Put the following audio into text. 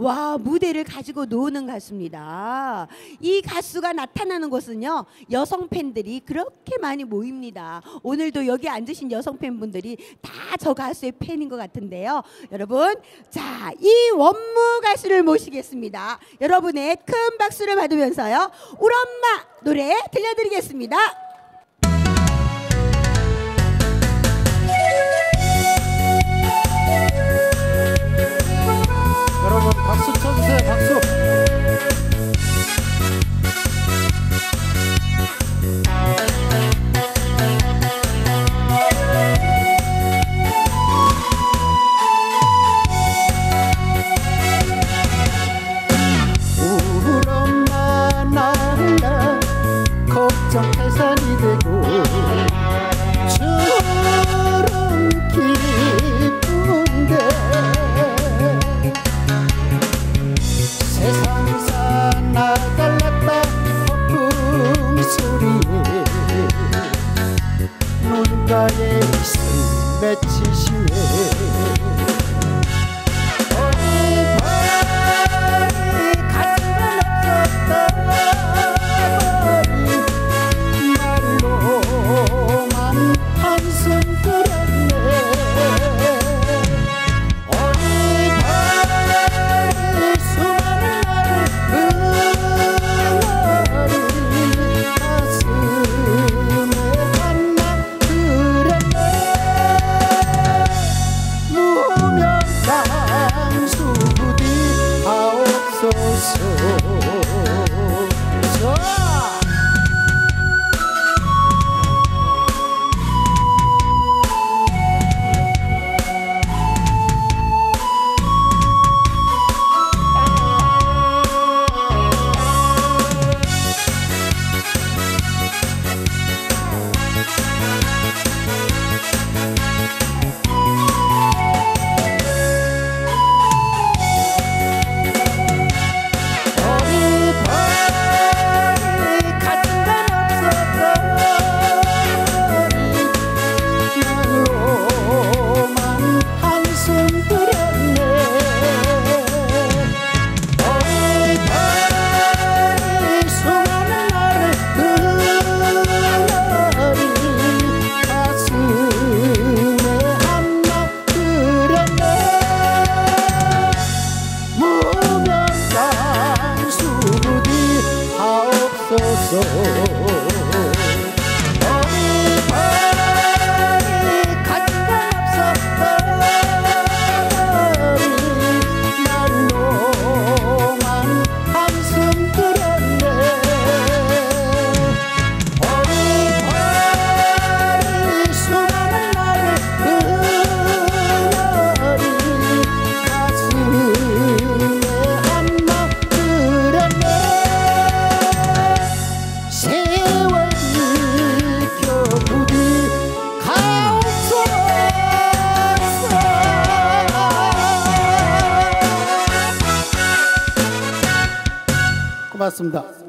와 무대를 가지고 노는 가수입니다. 이 가수가 나타나는 곳은요 여성 팬들이 그렇게 많이 모입니다. 오늘도 여기 앉으신 여성 팬분들이 다 저 가수의 팬인 것 같은데요. 여러분 자 이 원무 가수를 모시겠습니다. 여러분의 큰 박수를 받으면서요 우리 엄마 노래 들려드리겠습니다. 눈가에 있을 맺히시 Go. 고맙습니다.